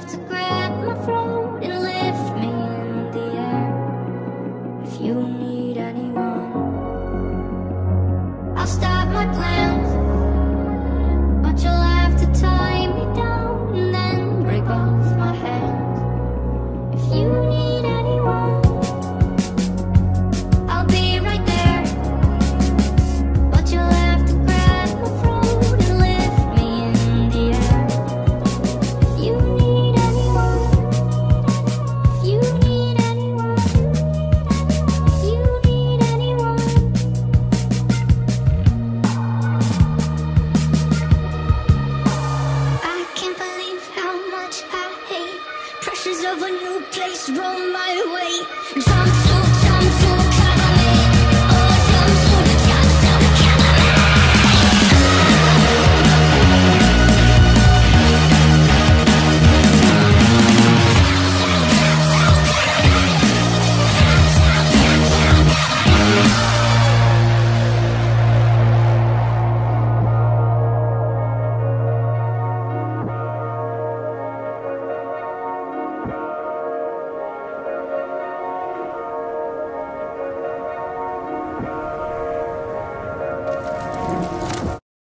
left to grab. of a new place roll my way. Jump